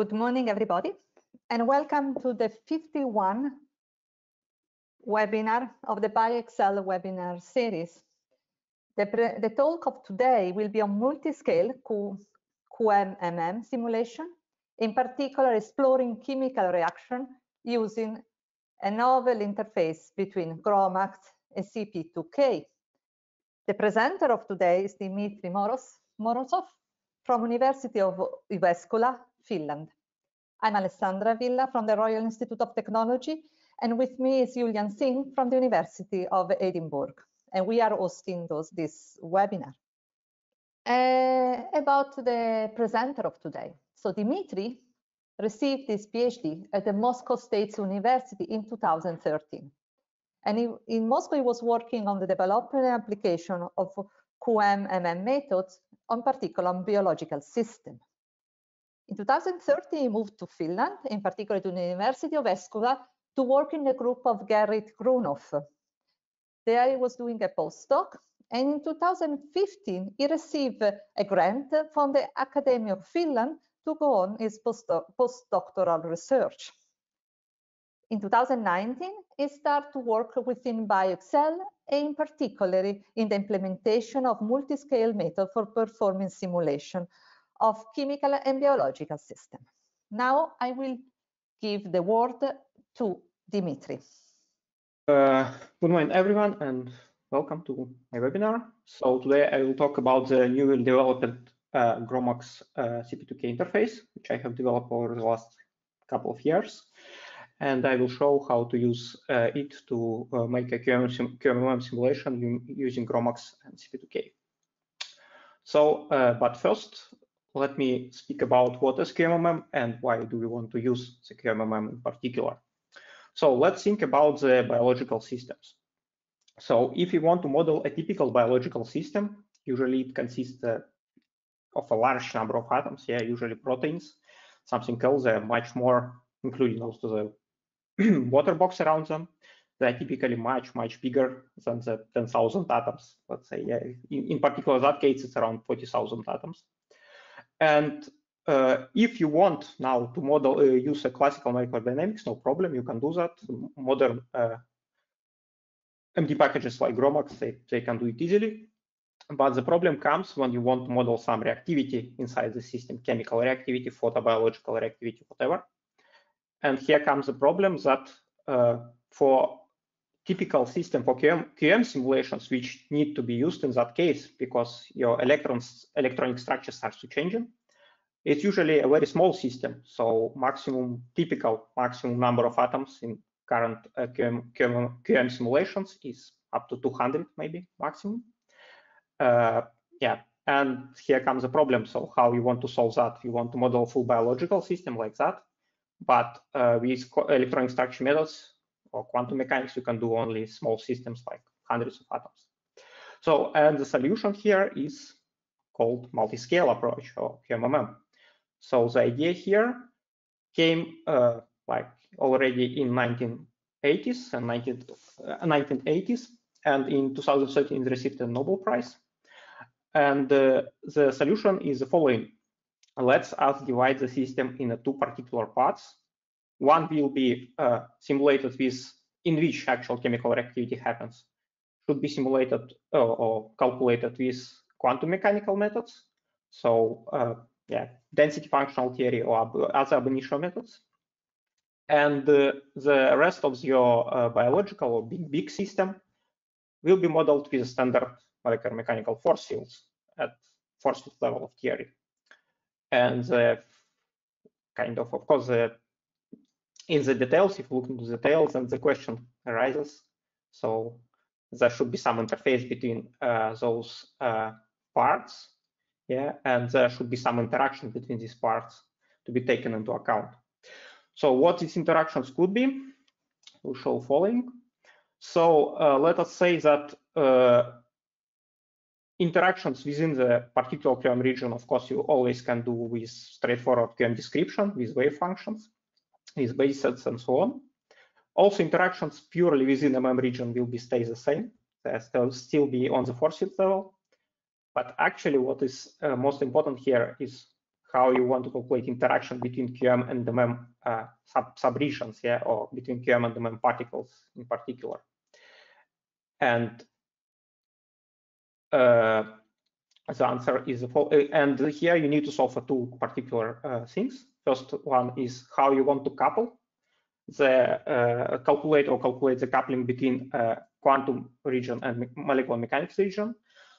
Good morning, everybody, and welcome to the 51 webinar of the BioExcel webinar series. The, the talk of today will be on multi-scale QMMM simulation, in particular exploring chemical reaction using a novel interface between GROMACS and CP2K. The presenter of today is Dmitry Moros, Morozov from University of Jyväskylä, Finland. I'm Alessandra Villa from the Royal Institute of Technology, and with me is Julian Singh from the University of Edinburgh, and we are hosting those, this webinar. Uh, about the presenter of today. So Dmitry received his PhD at the Moscow State University in 2013. And he, in Moscow, he was working on the development and application of QMMM methods, on particular on biological systems. In 2013, he moved to Finland, in particular to the University of Jyväskylä, to work in the group of Gerrit Groenhof. There he was doing a postdoc, and in 2015, he received a grant from the Academy of Finland to go on his postdoctoral research. In 2019, he started to work within BioExcel, and in particular in the implementation of multi-scale method for performing simulation of chemical and biological system. Now I will give the word to Dmitry. Uh, good morning, everyone, and welcome to my webinar. So today I will talk about the newly developed uh, GROMACS uh, CP2K interface, which I have developed over the last couple of years. And I will show how to use uh, it to uh, make a QMMM simulation using GROMACS and CP2K. So, uh, but first, let me speak about what is QMMM and why do we want to use the in particular. So let's think about the biological systems. So if you want to model a typical biological system, usually it consists uh, of a large number of atoms, yeah, usually proteins, something else, they're much more, including also the water box around them. They're typically much, much bigger than the 10,000 atoms, let's say. Yeah. In, in particular, that case, it's around 40,000 atoms. And uh, if you want now to model uh, use a classical molecular dynamics, no problem, you can do that. Modern uh, MD packages like GROMACS, they, they can do it easily. But the problem comes when you want to model some reactivity inside the system, chemical reactivity, photobiological reactivity, whatever. And here comes the problem that uh, for typical system for QM, QM, simulations, which need to be used in that case because your electrons, electronic structure starts to changing. It's usually a very small system, so maximum typical maximum number of atoms in current uh, QM, QM, QM, simulations is up to 200 maybe maximum. Uh, yeah, and here comes the problem. So how you want to solve that? You want to model a full biological system like that, but uh, with electronic structure methods, or quantum mechanics, you can do only small systems like hundreds of atoms. So, and the solution here is called multi-scale approach or QMMM. So the idea here came uh, like already in 1980s and 19, uh, 1980s, and in 2013 received a Nobel Prize. And uh, the solution is the following. Let's us divide the system in two particular parts. One will be uh, simulated with in which actual chemical reactivity happens should be simulated uh, or calculated with quantum mechanical methods. So uh, yeah, density functional theory or other ab initio methods. And uh, the rest of your uh, biological or big, big system will be modeled with standard molecular mechanical force fields at force field level of theory. And kind of, of course, the in the details, if you look into the details, and the question arises. So there should be some interface between uh, those uh, parts, yeah, and there should be some interaction between these parts to be taken into account. So what these interactions could be, we'll show following. So uh, let us say that uh, interactions within the particular QM region, of course, you always can do with straightforward QM description with wave functions with base sets and so on. Also, interactions purely within the MEM region will be stay the same. They still be on the force field level. But actually, what is uh, most important here is how you want to calculate interaction between QM and the MEM uh, sub subregions, yeah, or between QM and the MEM particles in particular. And uh, the answer is uh, and here you need to solve for two particular uh, things. First one is how you want to couple the uh, calculate or calculate the coupling between uh, quantum region and molecular mechanics region.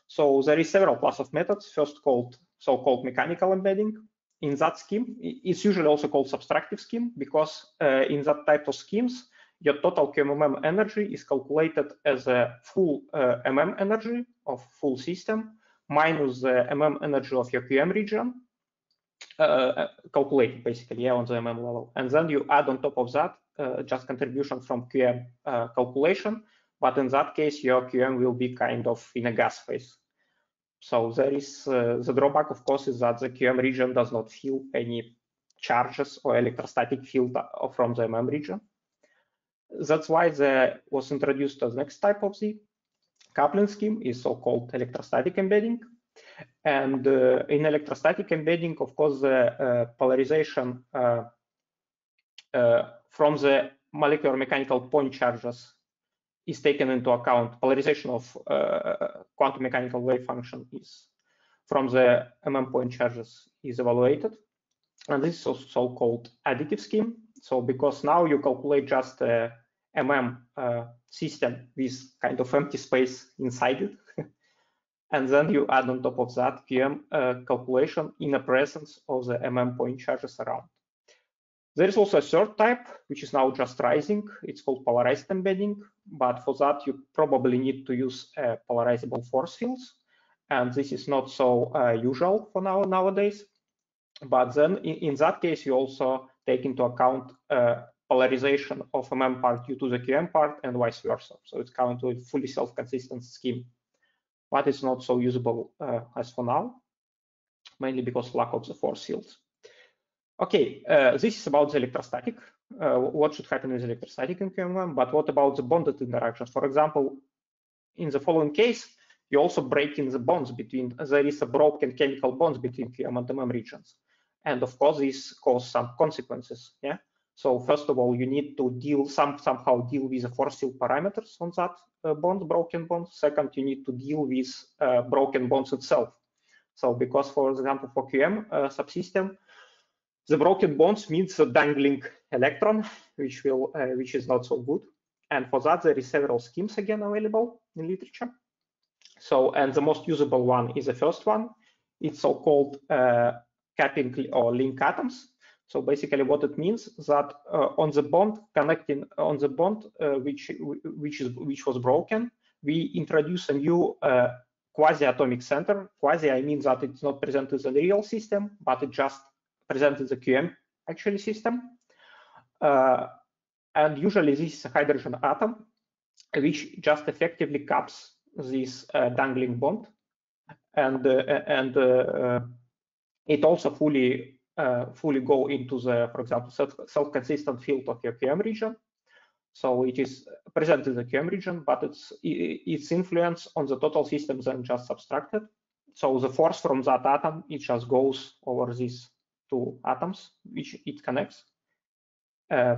So there is several class of methods. First called so-called mechanical embedding. In that scheme, it's usually also called subtractive scheme because uh, in that type of schemes, your total QMMM energy is calculated as a full uh, MM energy of full system minus the MM energy of your QM region, uh, uh, calculated basically yeah, on the MM level. And then you add on top of that uh, just contribution from QM uh, calculation. But in that case, your QM will be kind of in a gas phase. So there is uh, the drawback, of course, is that the QM region does not feel any charges or electrostatic field from the MM region. That's why there was introduced the next type of the coupling scheme is so-called electrostatic embedding. And uh, in electrostatic embedding, of course, the uh, polarization uh, uh from the molecular mechanical point charges is taken into account. Polarization of quantum mechanical wave function is from the MM point charges is evaluated. And this is also so-called additive scheme. So because now you calculate just a MM uh, system with kind of empty space inside it. and then you add on top of that QM uh, calculation in the presence of the MM point charges around. There is also a third type, which is now just rising. It's called polarized embedding, but for that you probably need to use uh, polarizable force fields. And this is not so uh, usual for now nowadays. But then in, in, that case, you also take into account uh, polarization of MM part due to the QM part and vice versa. So it's of a fully self-consistent scheme, but it's not so usable uh, as for now, mainly because lack of the force fields. Okay, uh, this is about the electrostatic. Uh, what should happen with electrostatic in QM1, but what about the bonded interactions? For example, in the following case, you also break in the bonds between, there is a broken chemical bonds between QM and MM regions. And of course, this causes some consequences. Yeah. So first of all, you need to deal some somehow deal with the force field parameters on that uh, bond, broken bond. Second, you need to deal with uh, broken bonds itself. So because, for example, for QM uh, subsystem, the broken bonds means a dangling electron, which will uh, which is not so good. And for that, there is several schemes again available in literature. So, and the most usable one is the first one. It's so-called uh, capping or link atoms. So basically, what it means that uh, on the bond connecting on the bond uh, which which is which was broken, we introduce a new uh, quasi-atomic center. Quasi, I mean that it's not present in the real system, but it just present in the QM actually system. Uh, and usually this is a hydrogen atom, which just effectively caps this uh, dangling bond, and uh, and it also fully uh, fully go into the, for example, self-consistent field of your QM region. So it is present in the QM region, but its its influence on the total system then just subtracted. So the force from that atom, it just goes over these two atoms, which it connects. Uh,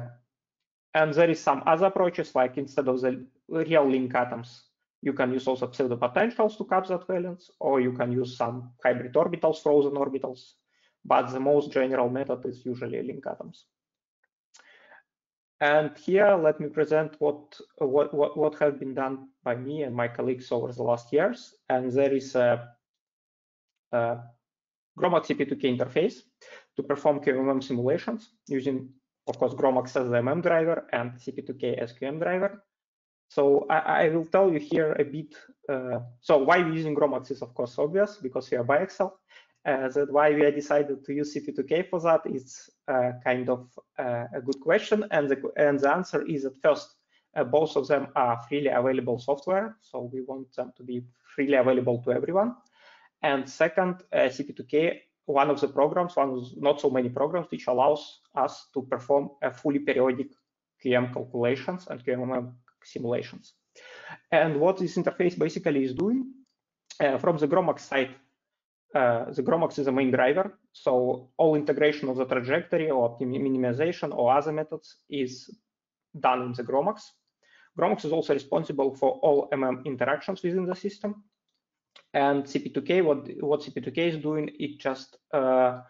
and there is some other approaches, like instead of the real link atoms, you can use also pseudo potentials to cap that valence, or you can use some hybrid orbitals, frozen orbitals, but the most general method is usually link atoms. And here, let me present what, what, what, what has been done by me and my colleagues over the last years. And there is a, a GROMACS CP2K interface to perform QMM simulations using, of course, GROMACS as the MM driver and CP2K as QM driver. So I, I, will tell you here a bit. Uh, so why we're using GROMACS is, of course, obvious because we are BioExcel. Uh, that why we decided to use CP2K for that is uh, kind of uh, a good question. And the, and the answer is at first, uh, both of them are freely available software. So we want them to be freely available to everyone. And second, uh, CP2K, one of the programs, one of not so many programs, which allows us to perform a fully periodic QM calculations and QM simulations. And what this interface basically is doing, uh, from the GROMACS side, uh, the GROMACS is the main driver. So all integration of the trajectory or minimization or other methods is done in the GROMACS. GROMACS is also responsible for all MM interactions within the system. And CP2K, what, what CP2K is doing, it just uh,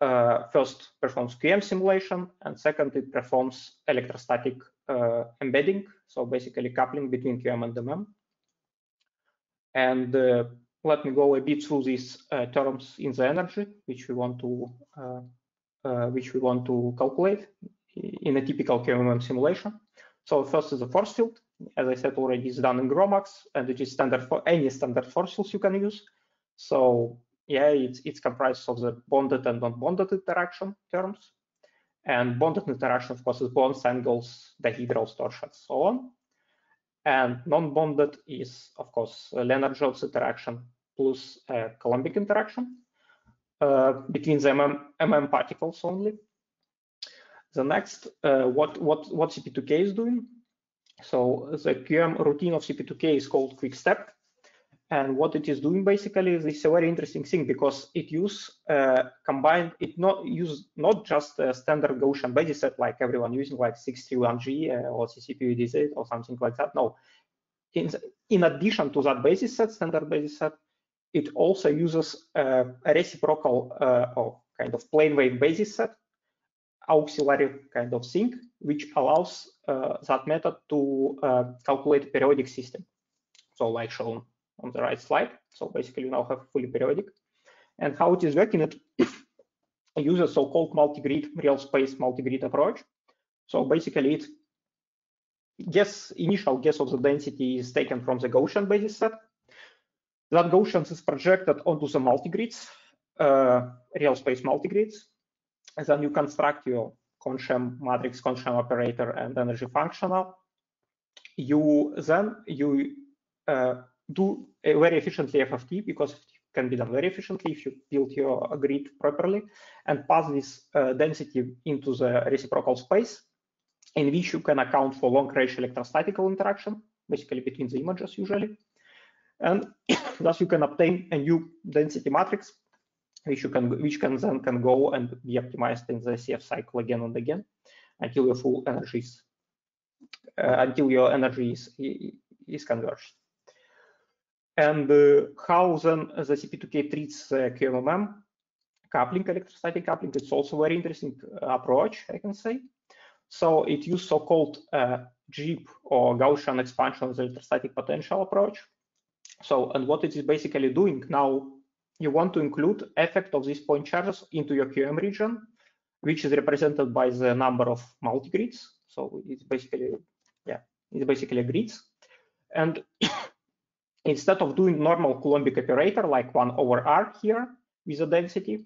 uh, first performs QM simulation, and second, it performs electrostatic uh, embedding, so basically coupling between QM and MM. And uh, let me go a bit through these uh, terms in the energy, which we want to uh, uh, which we want to calculate in a typical QMM simulation. So first is the force field. As I said already, it's done in GROMACS, and it is standard for any standard force fields you can use. So yeah, it's it's comprised of the bonded and non-bonded interaction terms. And bonded interaction, of course, is bonds, angles, dihedrals, torsions, so on. And non-bonded is, of course, Lennard-Jones interaction plus a Coulombic interaction uh, between the MM, MM, particles only. The next, uh, what, what, what CP2K is doing. So the QM routine of CP2K is called Quickstep. And what it is doing basically is it's a very interesting thing because it use uh, combined, it not use not just a standard Gaussian basis set like everyone using like 631G uh, or CCP or something like that. No, in, in addition to that basis set, standard basis set, it also uses uh, a reciprocal uh, or kind of plane wave basis set, auxiliary kind of thing, which allows uh, that method to uh, calculate periodic system. So like shown on the right slide. So basically you now have fully periodic. And how it is working, it uses so-called multi-grid, real space multi-grid approach. So basically it guess, initial guess of the density is taken from the Gaussian basis set. That Gaussian is projected onto the multi-grids, uh, real space multi-grids. And then you construct your Kohn-Sham matrix, Kohn-Sham operator, and energy functional. You then you uh, do very efficiently FFT because it can be done very efficiently if you build your grid properly and pass this uh, density into the reciprocal space in which you can account for long range electrostatical interaction, basically between the images usually. And thus you can obtain a new density matrix which you can which can then can go and be optimized in the CF cycle again and again until your full energy is uh, until your energy is, is converged. And uh, how then the CP2K treats uh, QMMM coupling, electrostatic coupling, it's also very interesting uh, approach, I can say. So it uses so-called uh, GEEP or Gaussian expansion of the electrostatic potential approach. So, and what it is basically doing now, you want to include effect of these point charges into your QM region, which is represented by the number of multigrids. So it's basically, yeah, it's basically grids. And instead of doing normal Coulombic operator like 1 over r here with the density,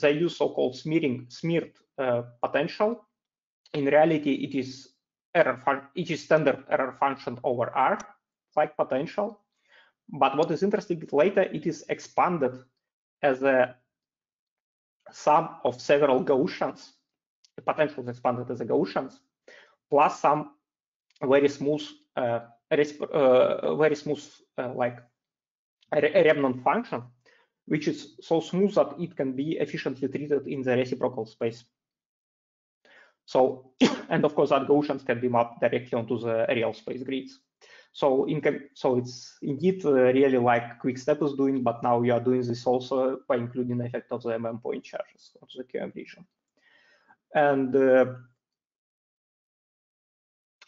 they use so-called smearing smeared uh, potential. In reality, it is error it is standard error function over r like potential. But what is interesting later, it is expanded as a sum of several Gaussians. The potential is expanded as a Gaussians plus some very smooth uh, uh, very smooth uh, like a, remnant function, which is so smooth that it can be efficiently treated in the reciprocal space. So, and of course, that Gaussians can be mapped directly onto the real space grids. So, in, so it's indeed uh, really like Quickstep is doing, but now we are doing this also by including the effect of the MM point charges of the QM region. And uh,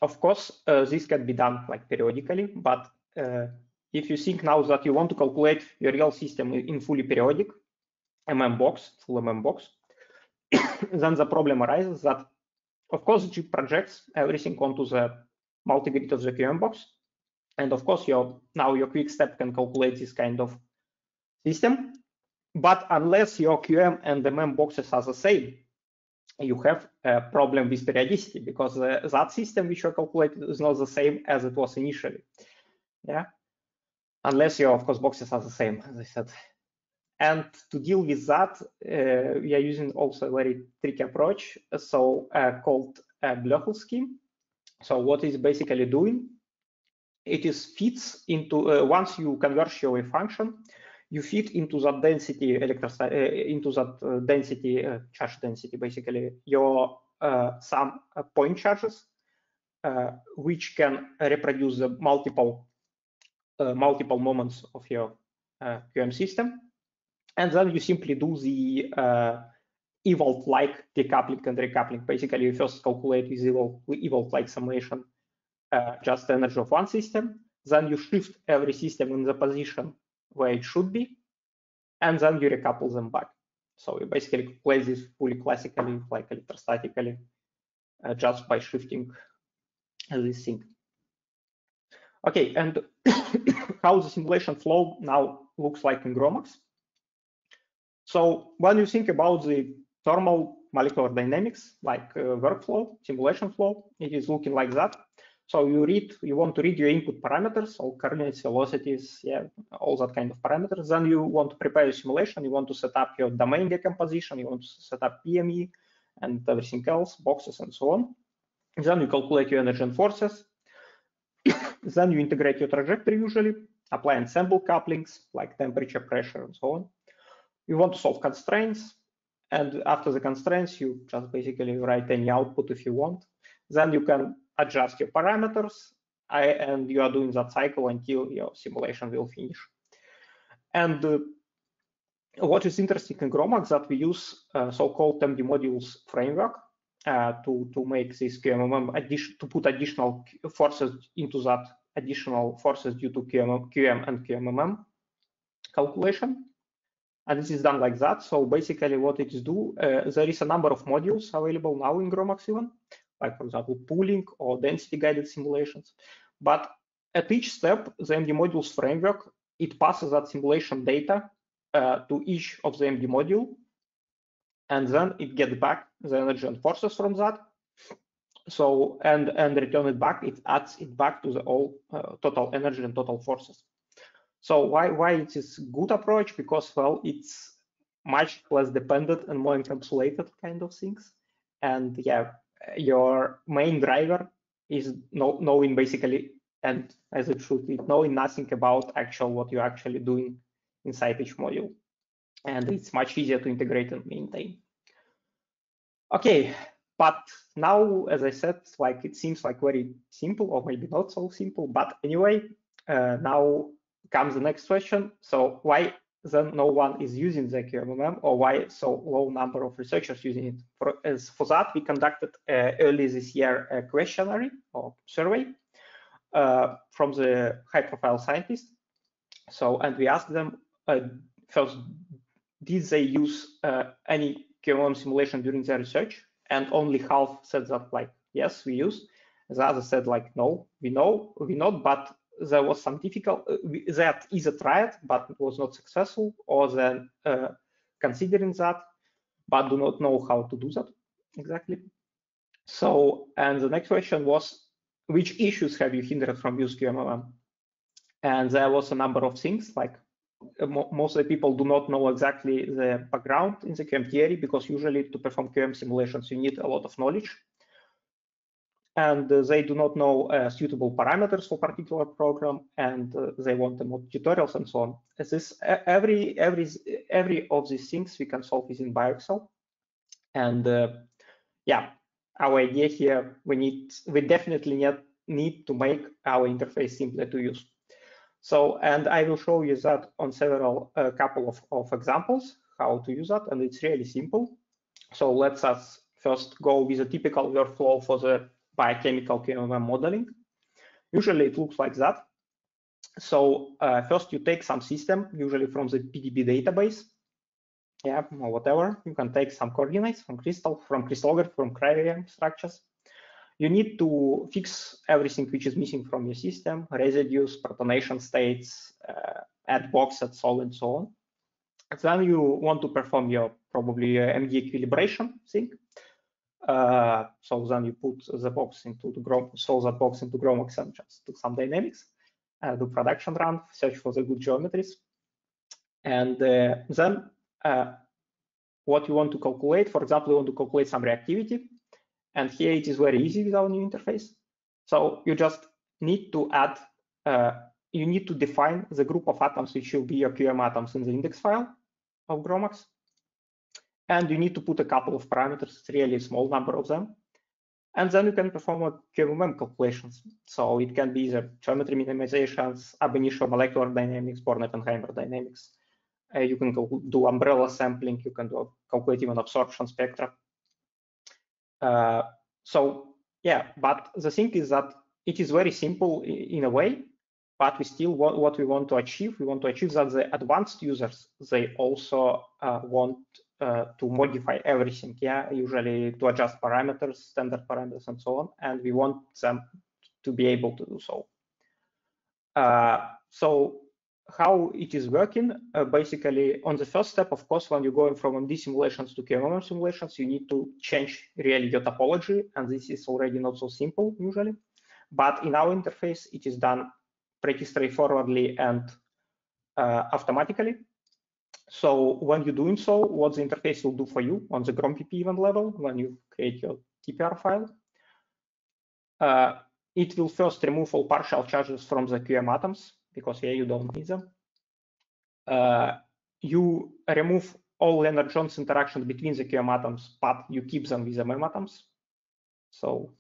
of course, uh, this can be done like periodically, but if you think now that you want to calculate your real system in fully periodic MM box, full MM box, then the problem arises that, of course, GEEP projects everything onto the multi-grid of the QM box. And of course, your now your Quickstep can calculate this kind of system. But unless your QM and the MM boxes are the same, you have a problem with periodicity because uh, that system which you calculated is not the same as it was initially. Yeah, unless your of course boxes are the same, as I said. And to deal with that, uh, we are using also a very tricky approach, so uh, called Blöchl scheme. So what is basically doing? It is fits into uh, once you converge your function, you fit into that density uh, into that uh, density uh, charge density basically your uh, some uh, point charges which can reproduce the multiple multiple moments of your QM system. And then you simply do the Ewald like decoupling and recoupling. Basically you first calculate with Ewald like summation just energy of one system then you shift every system in the position where it should be, and then you recouple them back. So you basically play this fully classically, like electrostatically, uh, just by shifting this thing. Okay, and how the simulation flow now looks like in GROMACS. So when you think about the thermal molecular dynamics, like uh, workflow, simulation flow, it is looking like that. So you read, you want to read your input parameters, all coordinates, velocities, yeah, all that kind of parameters. Then you want to prepare your simulation. You want to set up your domain decomposition. You want to set up PME and everything else, boxes and so on. Then you calculate your energy and forces. then you integrate your trajectory usually, apply ensemble couplings like temperature, pressure, and so on. You want to solve constraints. And after the constraints, you just basically write any output if you want. Then you can adjust your parameters, I, and you are doing that cycle until your simulation will finish. And uh, what is interesting in GROMACS that we use uh, so-called MD modules framework uh, to to make this QMMM addition to put additional forces into that additional forces due to QM, QM and QMMM calculation. And this is done like that. So basically, what it is do, uh, there is a number of modules available now in GROMACS even like for example, pulling or density guided simulations. But at each step, the MD modules framework, it passes that simulation data uh, to each of the MD module, and then it gets back the energy and forces from that. So and and return it back. It adds it back to the all uh, total energy and total forces. So why why it is good approach? Because well, it's much less dependent and more encapsulated kind of things. And yeah, your main driver is know, knowing basically and as it should be knowing nothing about actual what you're actually doing inside each module. And it's much easier to integrate and maintain. Okay but now as i said like it seems like very simple or maybe not so simple but anyway uh, now comes the next question. So why then no one is using the QMMM or why so low number of researchers using it. For, as for that, we conducted uh, early this year a questionnaire or survey uh, from the high profile scientists. So, and we asked them uh, first, did they use uh, any QMMM simulation during their research? And only half said that like, yes, we use. The other said like, no, we know, we not, but there was some difficult uh, that either tried but was not successful or then uh, considering that but do not know how to do that exactly. So and the next question was which issues have you hindered from use QMMM and there was a number of things like uh, most of the people do not know exactly the background in the QM theory because usually to perform QM simulations you need a lot of knowledge and uh, they do not know uh, suitable parameters for particular program and uh, they want the tutorials and so on. This every every every of these things we can solve within BioExcel. And yeah, our idea here we need we definitely need need to make our interface simpler to use. So and I will show you that on several uh, couple of, of examples how to use that and it's really simple. So let's us first go with a typical workflow for the biochemical QMM modeling. Usually it looks like that. So uh, first you take some system, usually from the PDB database, yeah, or whatever. You can take some coordinates from crystal, from crystallography, from cryo structures. You need to fix everything which is missing from your system, residues, protonation states, uh, add boxes, so and so on. And Then you want to perform your probably uh, MD equilibration thing. Uh, so then you put the box into the Grom, solve that box into and just do some dynamics, uh, do production run, search for the good geometries. And uh, then uh, what you want to calculate, for example, you want to calculate some reactivity. And here it is very easy with our new interface. So you just need to add uh, you need to define the group of atoms which will be your QM atoms in the index file of GROMACS. And you need to put a couple of parameters, it's really a small number of them. And then you can perform a QMM calculations. So it can be the geometry minimizations, ab initio molecular dynamics, Born-Oppenheimer dynamics. Uh, you can do umbrella sampling, you can do calculate even absorption spectra. Uh, so yeah, but the thing is that it is very simple in a way, but we still want what we want to achieve. We want to achieve that the advanced users, they also uh, want uh, to modify everything, yeah, usually to adjust parameters, standard parameters, and so on. And we want them to be able to do so. Uh, so how it is working, uh, basically on the first step, of course, when you're going from MD simulations to QMM simulations, you need to change really your topology. And this is already not so simple usually. But in our interface, it is done pretty straightforwardly and uh, automatically. So when you're doing so, what the interface will do for you on the GROMPP event level, when you create your TPR file, uh, it will first remove all partial charges from the QM atoms, because here you don't need them. Uh, you remove all Lennard-Jones interactions between the QM atoms, but you keep them with the MEM atoms. So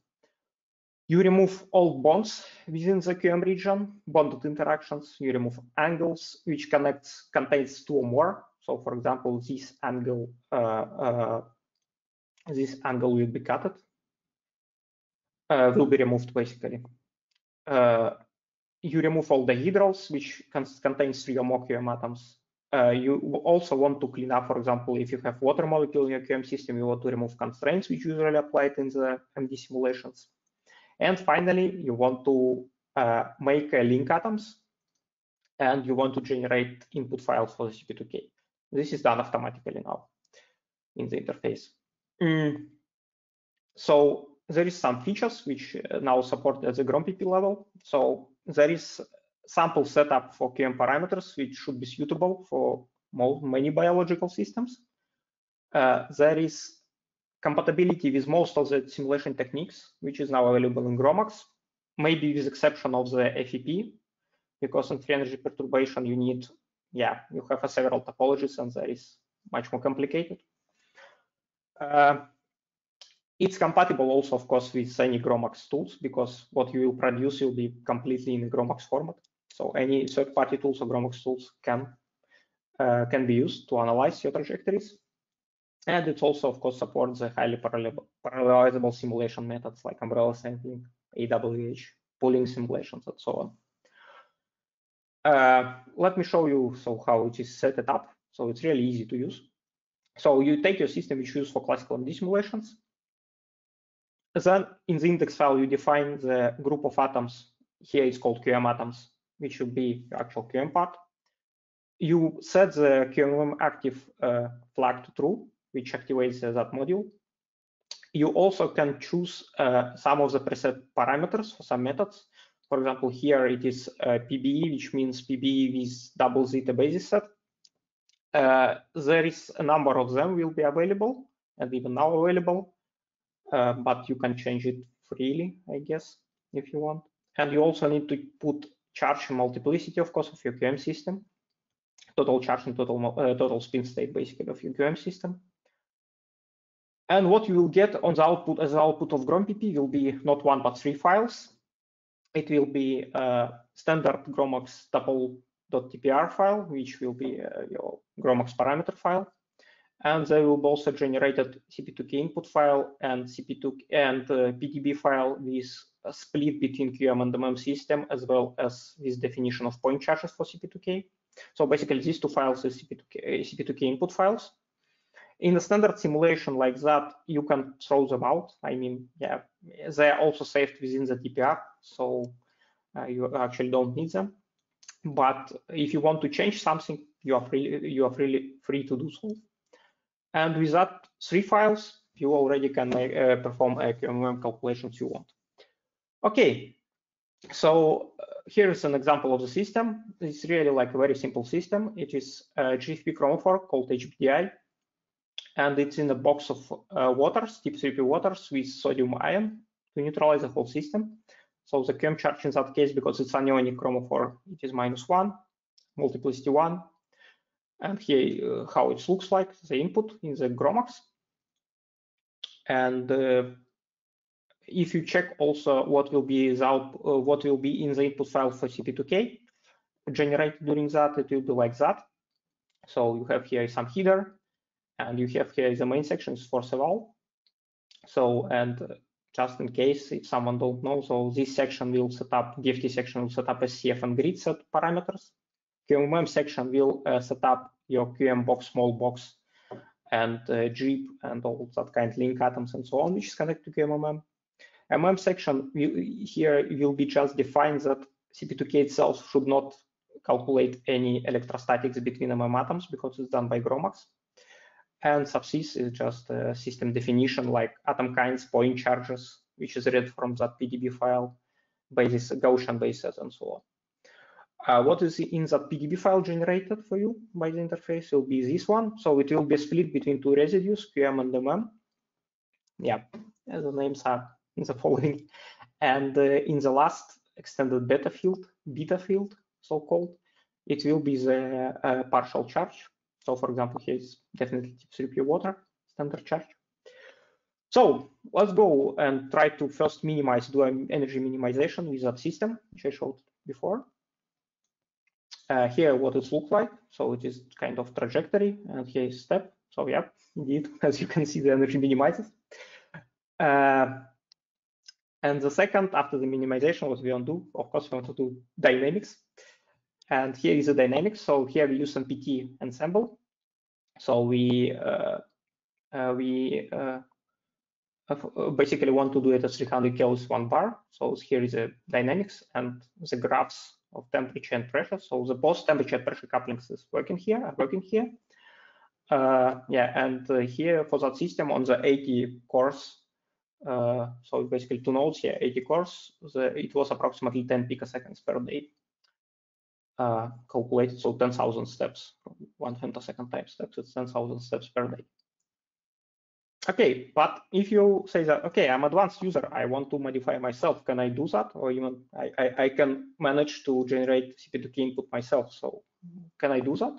you remove all bonds within the QM region, bonded interactions. You remove angles, which connects contains two or more. So, for example, this angle, uh, uh, this angle will be cut, uh, will be removed basically. Uh, you remove all dihedrals, which contains three or more QM atoms. Uh, you also want to clean up, for example, if you have water molecule in your QM system, you want to remove constraints, which usually applied in the MD simulations. And finally, you want to uh, make link atoms and you want to generate input files for the CP2K. This is done automatically now in the interface. Mm. So there is some features which uh, now support at the GROMPP level. So there is sample setup for QM parameters, which should be suitable for many biological systems. Uh, there is compatibility with most of the simulation techniques, which is now available in GROMACS, maybe with exception of the FEP, because in free energy perturbation, you need, yeah, you have several topologies and that is much more complicated. Uh, it's compatible also, of course, with any GROMACS tools, because what you will produce will be completely in the GROMACS format. So any third-party tools or GROMACS tools can uh, can be used to analyze your trajectories. And it also, of course, supports the highly parallelizable simulation methods like umbrella sampling, AWH, pulling simulations, and so on. Uh, let me show you so how it is set it up. So it's really easy to use. So you take your system which you use for classical MD simulations. Then in the index file, you define the group of atoms. Here it's called QM atoms, which should be the actual QM part. You set the QM active uh, flag to true which activates that module. You also can choose uh, some of the preset parameters for some methods. For example, here it is uh, PBE, which means PBE with double zeta basis set. Uh, there is a number of them will be available and even now available, uh, but you can change it freely, I guess, if you want. And you also need to put charge multiplicity, of course, of your QM system, total charge and total, uh, total spin state, basically, of your QM system. And what you will get on the output as the output of GROMPP will be not one but three files. It will be a standard GROMACS topol.tpr file, which will be uh, your GROMACS parameter file. And they will also generated CP2K input file and CP2 and uh, PDB file with a split between QM and MM system, as well as this definition of point charges for CP2K. So basically, these two files are CP2K, CP2K input files in a standard simulation like that, you can throw them out. I mean, yeah, they're also saved within the TPR, so uh, you actually don't need them. But if you want to change something, you are free, you are freely free to do so. And with that three files, you already can make, uh, perform a QMM calculations you want. Okay, so uh, here is an example of the system. It's really like a very simple system. It is a GFP chromophore called HBDI and it's in a box of uh, waters, TIP3P waters with sodium ion to neutralize the whole system. So the QM charge in that case, because it's anionic chromophore, it is minus one, multiplicity one. And here uh, how it looks like, the input in the GROMACS. And uh, if you check also what will be the uh, what will be in the input file for CP2K generated during that, it will be like that. So you have here some header, and you have here the main sections for Seval. So and just in case if someone don't know, so this section will set up DFT section will set up SCF and grid set parameters. QMM section will uh, set up your QM box, small box, and uh, GEEP and all that kind of link atoms and so on, which is connected to QMM. MM section will, here will be just defined that CP2K itself should not calculate any electrostatics between MM atoms because it's done by GROMACS. And subsys is just a system definition like atom kinds, point charges, which is read from that PDB file, basis, Gaussian bases, and so on. Uh, what is in that PDB file generated for you by the interface will be this one. So it will be split between two residues, QM and MM. Yeah, the names are in the following. And uh, in the last extended beta field, beta field, so-called, it will be the uh, partial charge. So for example, here is definitely tip 3 water, standard charge. So let's go and try to first minimize, do an energy minimization with that system, which I showed before. Uh, here what it looks like. So it is kind of trajectory and here is step. So yeah, indeed, as you can see, the energy minimizes. Uh, and the second, after the minimization, what we want to do, of course, we want to do dynamics. And here is the dynamics. So here we use NPT ensemble. So we uh, uh, we uh, basically want to do it at 300 kilos one bar. So here is the dynamics and the graphs of temperature and pressure. So the both temperature pressure couplings is working here, are working here. Uh, yeah, and uh, here for that system on the 80 cores uh, so basically two nodes here, 80 cores, the, it was approximately 10 picoseconds per day uh, calculated, so 10,000 steps, one femtosecond type steps, it's 10,000 steps per day. Okay, but if you say that, okay, I'm advanced user, I want to modify myself, can I do that? Or even I, I, I can manage to generate CP2K input myself, so can I do that?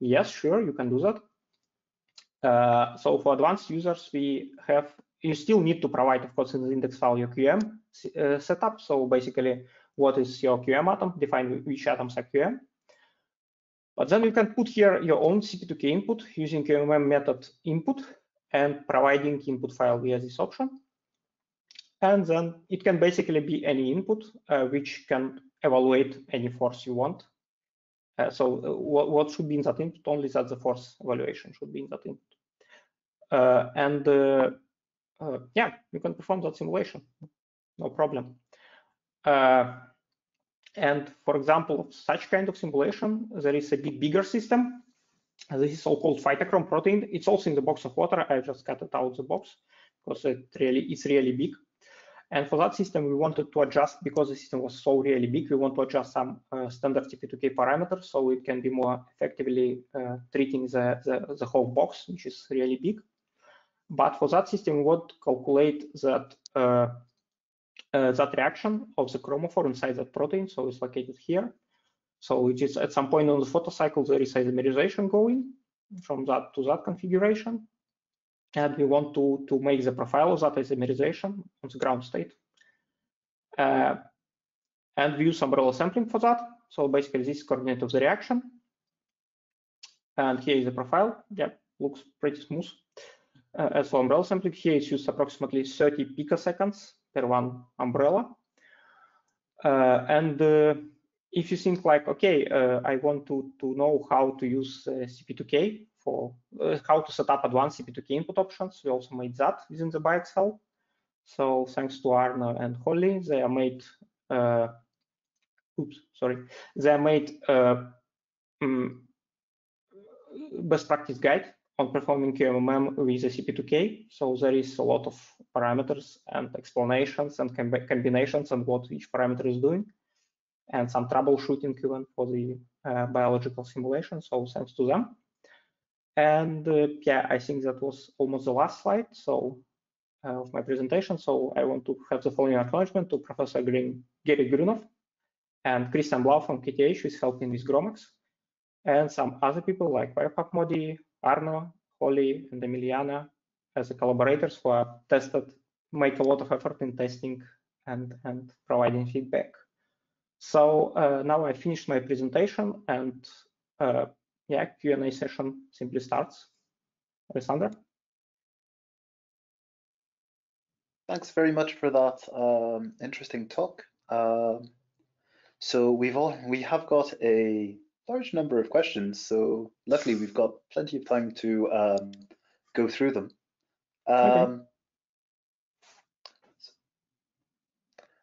Yes, sure, you can do that. Uh, so for advanced users, we have you still need to provide, of course, in the index file your QM uh, setup. So basically, what is your QM atom? Define which atoms are QM. But then you can put here your own CP2K input using QMM method input and providing input file via this option. And then it can basically be any input uh, which can evaluate any force you want. Uh, so uh, what, what, should be in that input? Only that the force evaluation should be in that input. Uh, and uh, uh, yeah, you can perform that simulation, no problem. Uh, and for example, such kind of simulation, there is a bit bigger system. This is so-called phytochrome protein. It's also in the box of water. I just cut it out the box because it really it's really big. And for that system, we wanted to adjust because the system was so really big. We want to adjust some uh, standard CP2K parameters so it can be more effectively uh, treating the, the, the whole box, which is really big. But for that system, we to calculate that uh, that reaction of the chromophore inside that protein. So it's located here. So it is at some point on the photocycle, there is isomerization going from that to that configuration. And we want to, to make the profile of that isomerization on the ground state. Uh, and we use umbrella sampling for that. So basically this is coordinate of the reaction. And here is the profile. Yeah, looks pretty smooth. Uh, as for umbrella sampling, here it's used approximately 30 picoseconds per one umbrella. Uh, and uh, if you think like, okay, uh, I want to, to know how to use uh, CP2K for how to set up advanced CP2K input options, we also made that within the BioExcel. So thanks to Arno and Holly, they are made, oops, sorry, they are made um, best practice guide on performing QMM with a CP2K. So there is a lot of parameters and explanations and combinations and what each parameter is doing, and some troubleshooting even for the uh, biological simulation. So thanks to them. And uh, yeah, I think that was almost the last slide. So of my presentation. So I want to have the following acknowledgement to Professor Green, Gerrit Groenhof and Christian Blau from KTH, who is helping with GROMACS, and some other people like Wirepack Modi, Arno, Holly, and Emiliana as collaborators who have tested, make a lot of effort in testing and, and providing feedback. So uh, now I finished my presentation and uh, yeah, Q&A session simply starts. Alessandra? Thanks very much for that um, interesting talk. Um, so we've all we have got a large number of questions. So luckily we've got plenty of time to um, go through them. Okay. Um,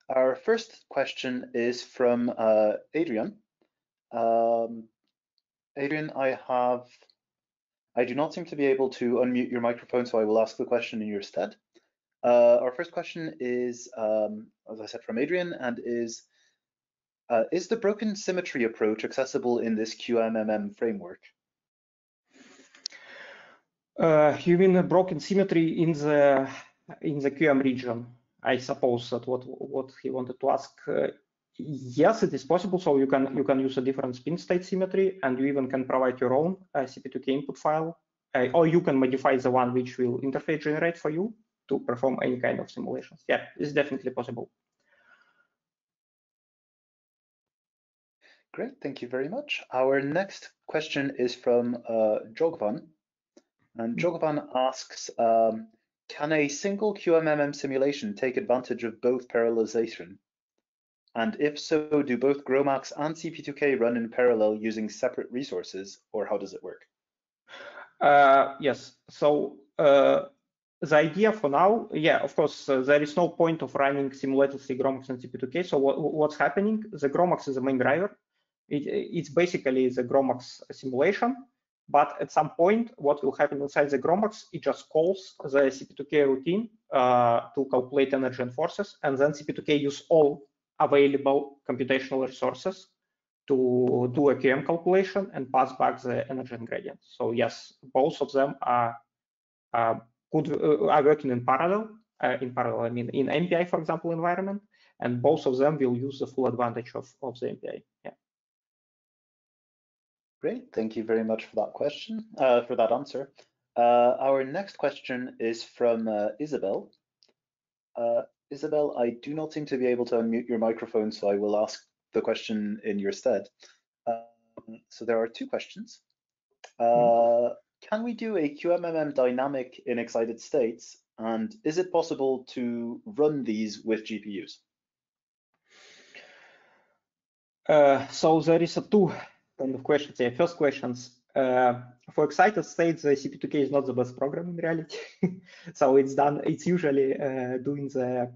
our first question is from uh, Adrian. Um, Adrian, I have, I do not seem to be able to unmute your microphone, so I will ask the question in your stead. Uh, our first question is, um, as I said, from Adrian, and is, uh, is the broken symmetry approach accessible in this QMMM framework? Uh, you mean broken symmetry in the in the QM region? I suppose that what what he wanted to ask. Uh, yes, it is possible. So you can you can use a different spin state symmetry, and you even can provide your own uh, CP2K input file, uh, or you can modify the one which will interface generate for you to perform any kind of simulations. Yeah, it's definitely possible. Great, thank you very much. Our next question is from uh, Jogvan. And hmm. Jogvan asks, um, can a single QMMM simulation take advantage of both parallelization? And if so, do both GROMACS and CP2K run in parallel using separate resources, or how does it work? Uh, yes, so uh, the idea for now, yeah, of course, uh, there is no point of running simultaneously GROMACS and CP2K. So what, what's happening? The GROMACS is the main driver. It, it's basically the GROMACS simulation. But at some point, what will happen inside the GROMACS, it just calls the CP2K routine uh, to calculate energy and forces, and then CP2K use all available computational resources to do a QM calculation and pass back the energy gradient. So yes, both of them are uh, could uh, are working in parallel. Uh, in parallel, I mean in MPI, for example, environment, and both of them will use the full advantage of, of the MPI. Yeah. Great, thank you very much for that question, uh, for that answer. Uh, our next question is from uh, Isabel. Uh, Isabel, I do not seem to be able to unmute your microphone, so I will ask the question in your stead. Um, so there are two questions. Mm can we do a QMMM dynamic in excited states? And is it possible to run these with GPUs? Uh, so there is a two kind of questions. Yeah, first questions. Uh, for excited states, the CP2K is not the best program in reality. so it's done. It's usually uh, doing the.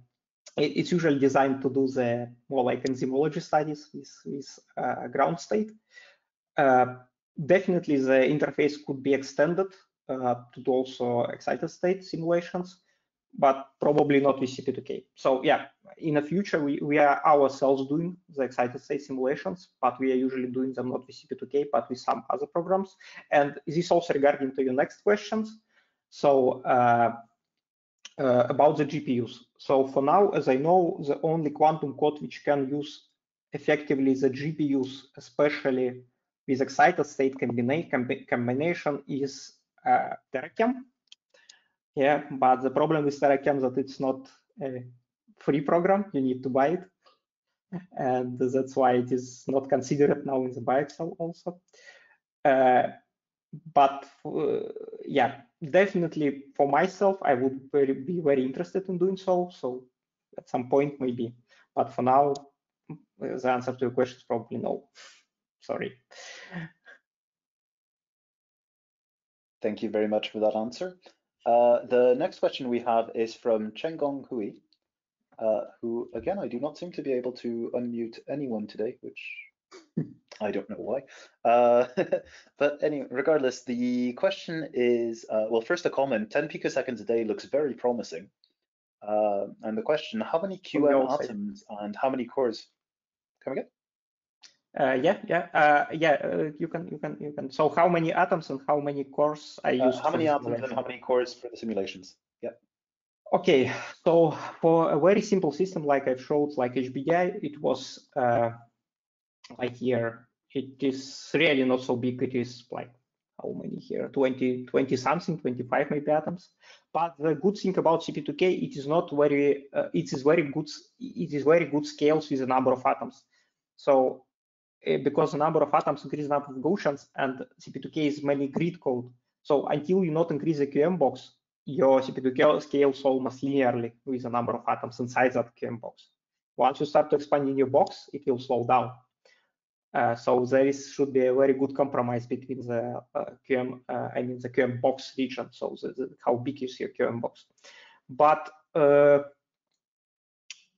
It's usually designed to do the more like enzymology studies with with uh, ground state. Uh, definitely the interface could be extended uh, to do also excited state simulations, but probably not with CP2K. So yeah, in the future, we, we are ourselves doing the excited state simulations, but we are usually doing them not with CP2K, but with some other programs. And this also regarding to your next questions. So uh, uh, about the GPUs. So for now, as I know, the only quantum code which can use effectively the GPUs, especially with excited state combina combination is uh. Yeah, but the problem with TeraChem that it's not a free program. You need to buy it. And that's why it is not considered now in the BioExcel also. Uh, but uh, yeah, definitely for myself, I would very, be very interested in doing so. So at some point, maybe. But for now, the answer to your question is probably no. Sorry. Thank you very much for that answer. Uh, the next question we have is from Chenggong Hui, uh, who, again, I do not seem to be able to unmute anyone today, which I don't know why. Uh, but anyway, regardless, the question is, uh, well, first a comment, 10 picoseconds a day looks very promising. Uh, and the question, how many QM atoms and how many cores? Come again? Uh, yeah, yeah, uh, yeah. Uh, you can, you can, you can. So, how many atoms and how many cores I uh, use? how many atoms and how many cores for the simulations? Yeah. Okay, so for a very simple system like I've showed, like HBI, it was uh, like here, it is really not so big. It is like how many here 20 20 something 25 maybe atoms but the good thing about cp2k it is not very uh, it is very good it is very good scales with the number of atoms so because the number of atoms increase the number of gaussians and cp2k is mainly grid code. So until you not increase the qm box your cp2k scales almost linearly with the number of atoms inside that qm box. Once you start to expand in your box it will slow down. Uh, so there is, should be a very good compromise between the uh, QM, uh, I mean the QM box region, so the, the, how big is your QM box. But uh, uh,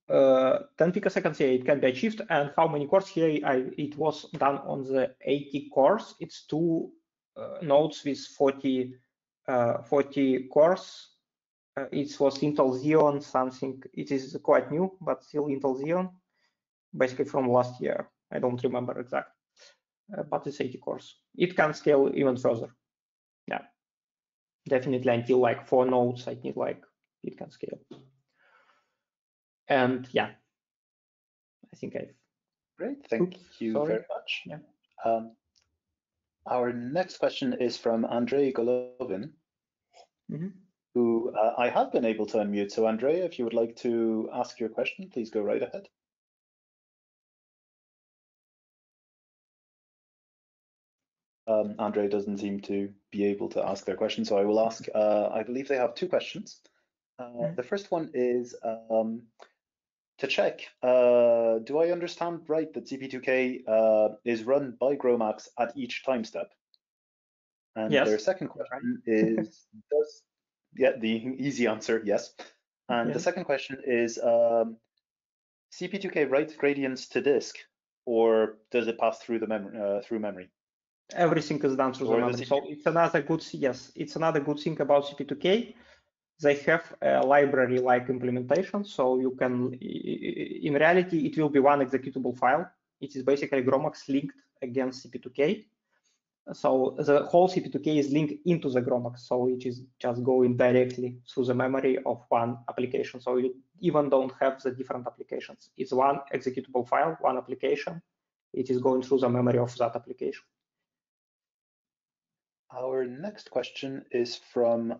10 picoseconds here, it can be achieved. And how many cores here? I, it was done on the 80 cores. It's two uh, nodes with 40, 40 cores. it was Intel Xeon something. It is quite new, but still Intel Xeon, basically from last year. I don't remember exact, uh, but it's 80 cores. It can scale even further. Yeah, definitely until like four nodes, I need like it can scale. And yeah, I think I've. Great, thank Oops, you sorry. very much. Yeah. Um, our next question is from Andrei Golovin, mm -hmm. who uh, I have been able to unmute. So Andrei, if you would like to ask your question, please go right ahead. Um, Andre doesn't seem to be able to ask their question, so I will ask. Uh, I believe they have two questions. Uh, mm-hmm. the first one is um, to check, uh, do I understand right that CP2K uh, is run by GROMACS at each time step? And yes. their second question is, does, yeah, the easy answer, yes. And the second question is, um, CP2K writes gradients to disk, or does it pass through the memory uh, through memory? everything is done through the memory. So it's another good yes, it's another good thing about CP2K. They have a library-like implementation, so you can, in reality, it will be one executable file. It is basically GROMACS linked against CP2K. So the whole CP2K is linked into the GROMACS, so it is just going directly through the memory of one application. So you even don't have the different applications. It's one executable file, one application. It is going through the memory of that application. Our next question is from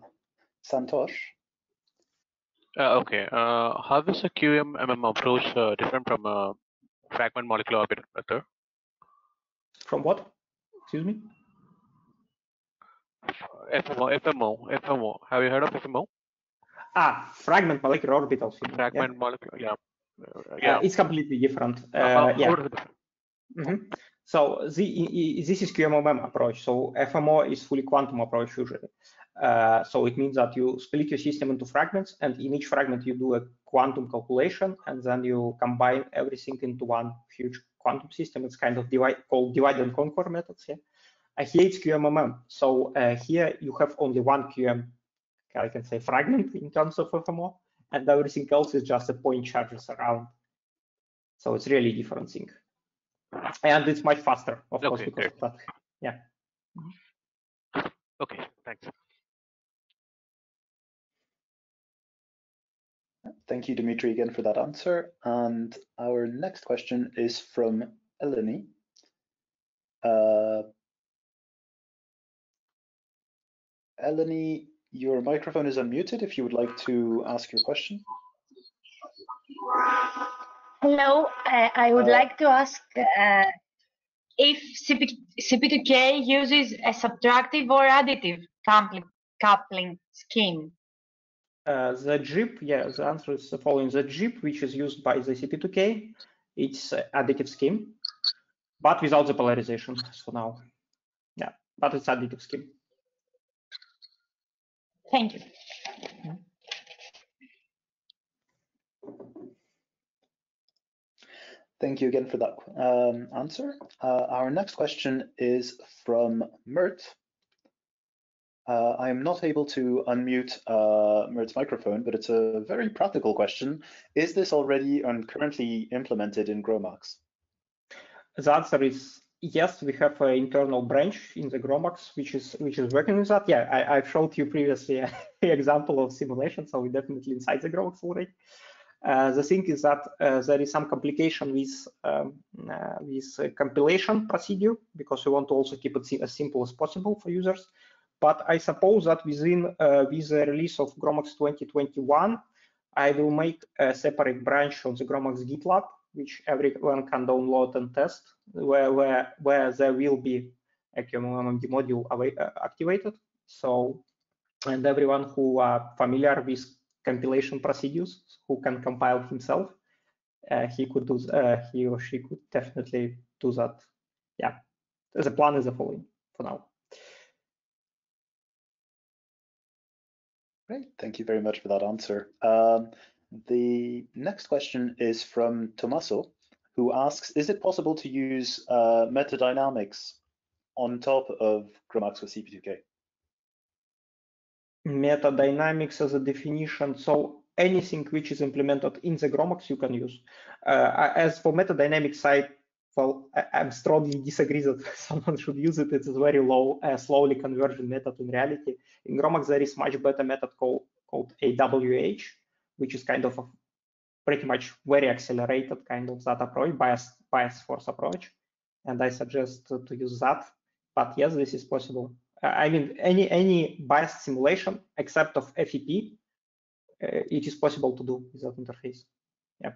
Santosh. Uh, okay. Uh, how is a QMMM approach uh, different from a fragment molecular orbit method? From what? Excuse me? FMO, FMO, FMO. Have you heard of FMO? Ah, fragment molecular orbitals. Fragment yeah. molecular, yeah. Uh, yeah. it's completely different. Uh, yeah. Mm -hmm. So the, this is QMMM approach. So FMO is fully quantum approach usually. Uh, so it means that you split your system into fragments, and in each fragment you do a quantum calculation, and then you combine everything into one huge quantum system. It's kind of divide, called divide and conquer methods here. Uh, here it's QMMM. So uh, here you have only one QM, I can say fragment in terms of FMO, and everything else is just a point charges around. So it's really different thing and it's much faster, of okay, course, because of that. Yeah. Okay, thanks. Thank you, Dmitry, again for that answer. And our next question is from Eleni. Uh, Eleni, your microphone is unmuted if you would like to ask your question. Hello, uh, I would uh, like to ask uh, if CP, CP2K uses a subtractive or additive coupling, coupling scheme. Uh, the GEEP, yeah, the answer is the following. The GEEP, which is used by the CP2K, it's additive scheme, but without the polarization for now. Yeah, but it's additive scheme. Thank you. Thank you again for that um, answer. Uh, our next question is from Mert. Uh, I am not able to unmute uh, Mert's microphone, but it's a very practical question. Is this already and currently implemented in GROMACS? The answer is yes, we have an internal branch in the GROMACS, which is which is working with that. Yeah, I, have showed you previously an example of simulation, so we definitely inside the GROMACS already. Uh, the thing is that uh, there is some complication with um, uh, with compilation procedure because we want to also keep it as simple as possible for users. But I suppose that within uh, with the release of GROMACS 2021, I will make a separate branch on the GROMACS GitLab which everyone can download and test, where where where there will be a QMMD module uh, activated. So, and everyone who are familiar with compilation procedures, who can compile himself, uh, he could do, uh, he or she could definitely do that. Yeah, the plan is the following for now. Great, thank you very much for that answer. Um, the next question is from Tommaso, who asks, is it possible to use uh, metadynamics on top of GROMACS with CP2K? Metadynamics as a definition, so anything which is implemented in the GROMACS you can use. Uh, as for metadynamics side, well, I, I strongly disagree that someone should use it. It's a very low, uh, slowly convergent method in reality. In GROMACS, there is much better method called, called AWH, which is kind of a pretty much very accelerated kind of that approach, bias, bias force approach. And I suggest to, to use that. But yes, this is possible. Uh, I mean, any any biased simulation except of FEP, uh, it is possible to do with that interface. Yeah.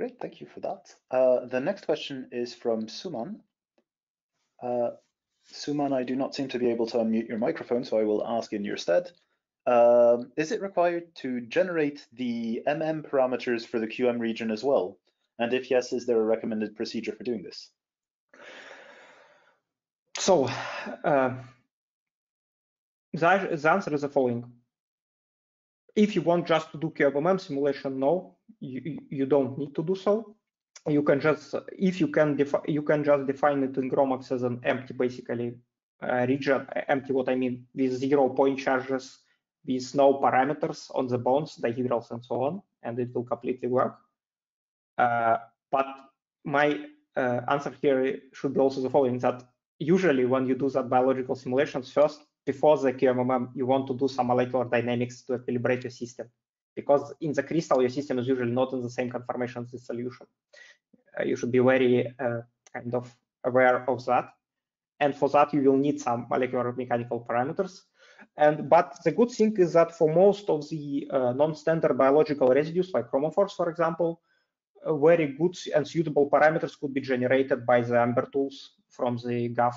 Great, thank you for that. Uh, the next question is from Suman. Uh, Suman, I do not seem to be able to unmute your microphone, so I will ask in your stead. Um, is it required to generate the MM parameters for the QM region as well? And if yes, is there a recommended procedure for doing this? So uh, the, the answer is the following. If you want just to do QMM simulation, no, you, you don't need to do so. You can just, if you can, you can just define it in GROMACS as an empty, basically, uh, region, empty what I mean, with zero point charges with no parameters on the bonds, dihedrals, and so on, and it will completely work. Uh, but my uh, answer here should be also the following, that usually when you do that biological simulations first, before the QMMM, you want to do some molecular dynamics to equilibrate your system. Because in the crystal, your system is usually not in the same conformation as the solution. Uh, you should be very uh, kind of aware of that. And for that, you will need some molecular mechanical parameters. And but the good thing is that for most of the uh, non-standard biological residues, like chromophores, for example, uh, very good and suitable parameters could be generated by the Amber tools from the GAFF,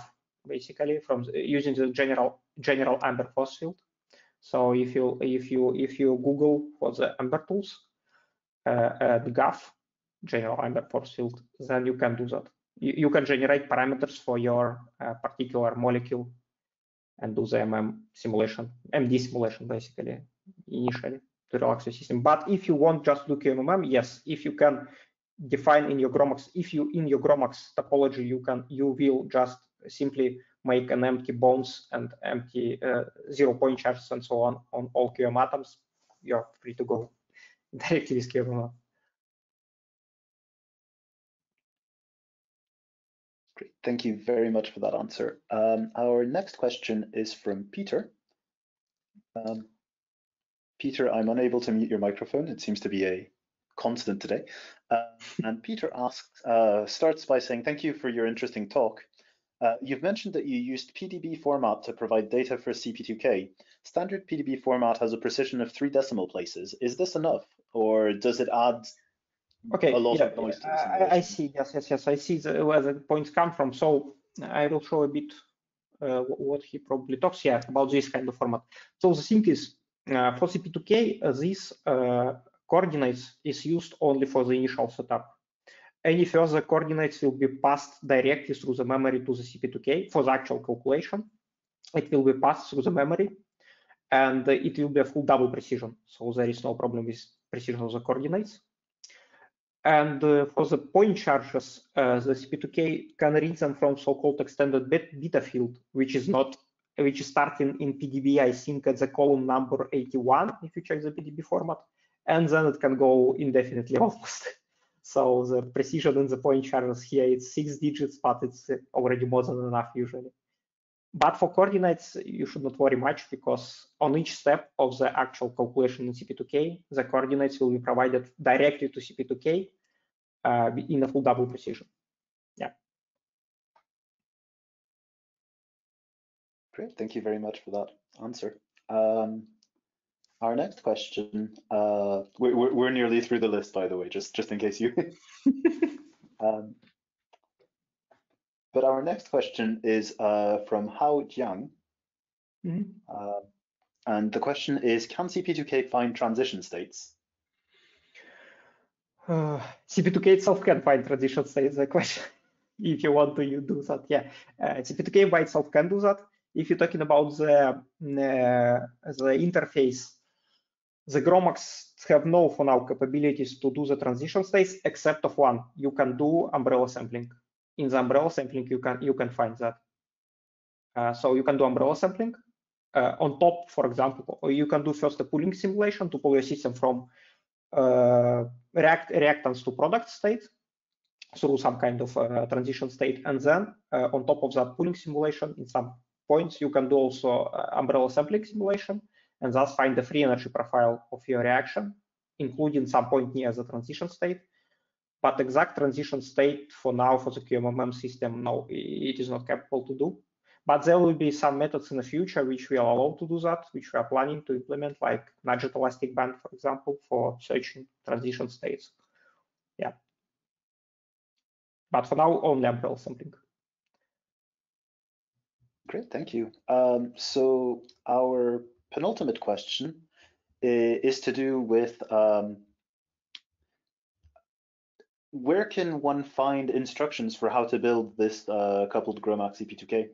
basically from the, using the general general Amber force field. So if you if you if you Google for the Amber tools, uh, the GAFF, general Amber force field, then you can do that. You, you can generate parameters for your uh, particular molecule and do the MM simulation, MD simulation basically initially to relax the system. But if you want just do QMMM, yes, if you can define in your GROMACS, if you in your GROMACS topology, you can you will just simply make an empty bonds and empty uh, zero point charges and so on on all QM atoms, you're free to go directly with QMMM. Great, thank you very much for that answer. Um, our next question is from Peter. Um, Peter, I'm unable to mute your microphone. It seems to be a constant today. Uh, and Peter asks, uh, starts by saying, thank you for your interesting talk. Uh, you've mentioned that you used PDB format to provide data for CP2K. Standard PDB format has a precision of three decimal places. Is this enough, or does it add Okay, yeah, I, I, see. Yes, yes, yes. I see the, where the points come from. So I will show a bit uh, what he probably talks here about this kind of format. So the thing is, uh, for CP2K, uh, this uh, coordinates is used only for the initial setup. Any further coordinates will be passed directly through the memory to the CP2K for the actual calculation. It will be passed through the memory, and it will be a full double precision. So there is no problem with precision of the coordinates. And uh, for the point charges, uh, the CP2K can read them from so-called extended beta field, which is not, which is starting in PDB, I think at the column number 81, if you check the PDB format, and then it can go indefinitely almost. So the precision in the point charges here, it's six digits, but it's already more than enough usually. But for coordinates, you should not worry much because on each step of the actual calculation in CP2K, the coordinates will be provided directly to CP2K uh, in a full double precision. Yeah. Great, thank you very much for that answer. Um, our next question, uh, we're, we're, nearly through the list, by the way, just, just in case you. um, but our next question is uh, from Hao Jiang. Mm -hmm. uh, and the question is, can CP2K find transition states? Uh, CP2K itself can find transition states, the question, if you want to you do that, yeah. Uh, CP2K by itself can do that. If you're talking about the, uh, the interface, the GROMACS have no, for now, capabilities to do the transition states, except of one. You can do umbrella sampling in the umbrella sampling, you can you can find that. Uh, so you can do umbrella sampling. Uh, on top, for example, or you can do first a pulling simulation to pull your system from uh, react reactants to product state through some kind of uh, transition state, and then uh, on top of that pulling simulation, in some points, you can do also uh, umbrella sampling simulation, and thus find the free energy profile of your reaction, including some point near the transition state but exact transition state for now for the QMMM system, no, it is not capable to do. But there will be some methods in the future which will allow to do that, which we are planning to implement, like Nudged Elastic Band, for example, for searching transition states. Yeah. But for now, only umbrella sampling. Great, thank you. Um, so our penultimate question is to do with um, where can one find instructions for how to build this uh, coupled GROMACS CP2K?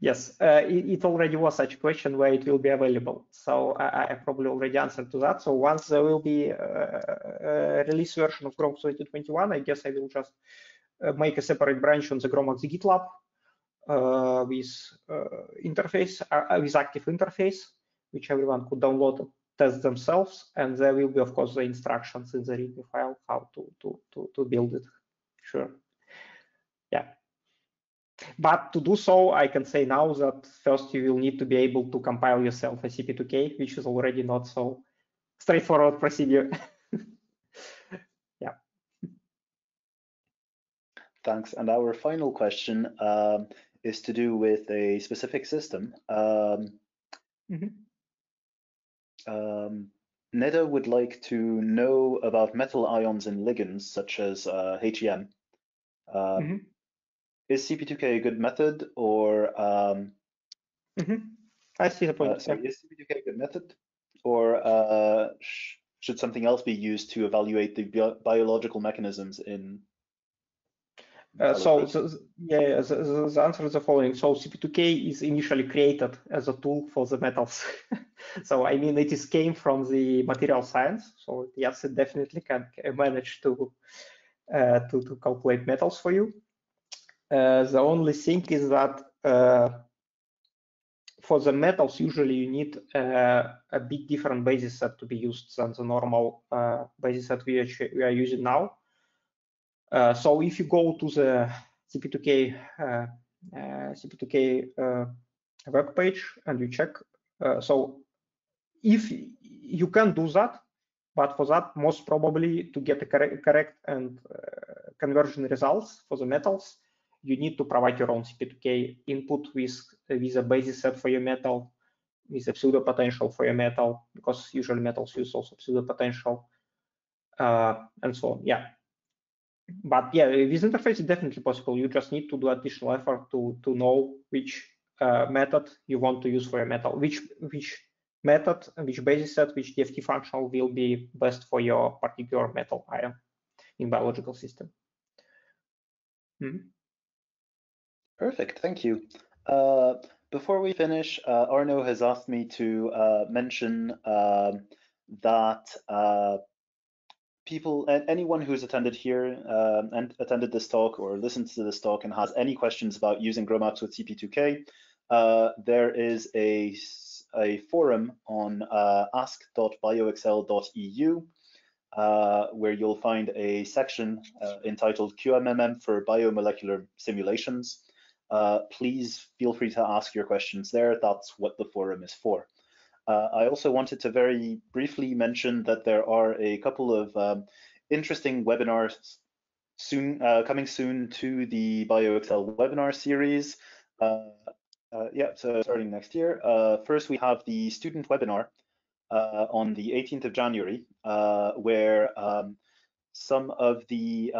yes, uh, it, it, already was such a question where it will be available. So I, I probably already answered to that. So once there will be a, uh, a release version of GROMACS 2021, I guess I will just uh, make a separate branch on the GROMACS GitLab uh, with uh, interface, with active interface, which everyone could download and test themselves, and there will be, of course, the instructions in the README file how to to to, to build it. Sure. Yeah. But to do so, I can say now that first you will need to be able to compile yourself a CP2K, which is already not so straightforward procedure. yeah. Thanks. And our final question um, is to do with a specific system. Um, mm -hmm um, Neda would like to know about metal ions in ligands such as uh, HEM. Uh, mm -hmm. Is CP2K a good method or? Um, mm -hmm. I see the point. Uh, so yeah. Is CP2K a good method or uh, sh should something else be used to evaluate the bi biological mechanisms in uh, so, so, yeah, the, the, answer is the following. So CP2K is initially created as a tool for the metals. so I mean, it is came from the material science. So yes, it definitely can manage to uh, to, to calculate metals for you. Uh, the only thing is that uh, for the metals, usually you need uh, a bit different basis set to be used than the normal uh, basis set we are, we are using now. Uh, so if you go to the CP2K uh, uh, CP2K web page and you check, so if you can do that, but for that, most probably to get the correct, correct and conversion results for the metals, you need to provide your own CP2K input with, with a basis set for your metal, with a pseudo potential for your metal, because usually metals use also pseudo potential, uh, and so on. Yeah, but yeah, with interface is definitely possible. You just need to do additional effort to to know which uh, method you want to use for your metal, which which method, which basis set, which DFT functional will be best for your particular metal ion in biological system. Mm -hmm. Perfect, thank you. Uh, before we finish, uh, Arno has asked me to uh, mention um, that uh, people and anyone who's attended here um, and attended this talk or listened to this talk and has any questions about using GROMACS with CP2K, uh, there is a, a forum on uh, ask.bioexcel.eu uh, where you'll find a section uh, entitled QMMM for biomolecular simulations. Uh, please feel free to ask your questions there. That's what the forum is for. Uh, I also wanted to very briefly mention that there are a couple of um, interesting webinars soon uh, coming soon to the BioExcel webinar series. Uh, uh, yeah, so starting next year. Uh, first, we have the student webinar uh, on the 18th of January, where um, some of the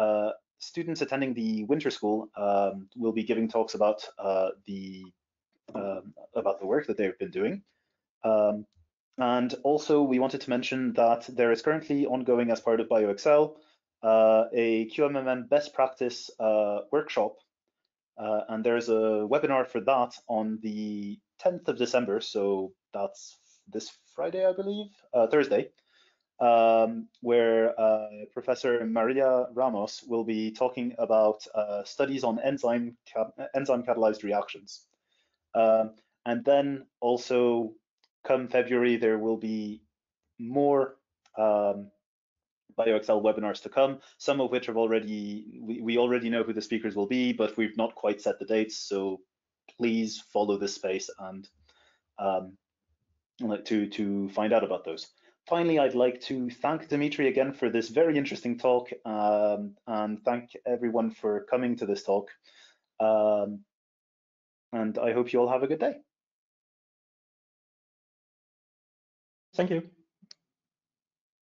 students attending the winter school um, will be giving talks about the um, about the work that they've been doing. Um, and also, we wanted to mention that there is currently ongoing as part of BioExcel, uh, a QMMM best practice uh, workshop. Uh, and there's a webinar for that on the 10th of December. So that's this Friday, I believe, uh, Thursday, um, where uh, Professor Maria Ramos will be talking about uh, studies on enzyme, enzyme catalyzed reactions. Um, and then also come February, there will be more um, BioExcel webinars to come, some of which have already, we, we already know who the speakers will be, but we've not quite set the dates. So please follow this space and um, to, to find out about those. Finally, I'd like to thank Dmitry again for this very interesting talk um, and thank everyone for coming to this talk. Um, and I hope you all have a good day. Thank you.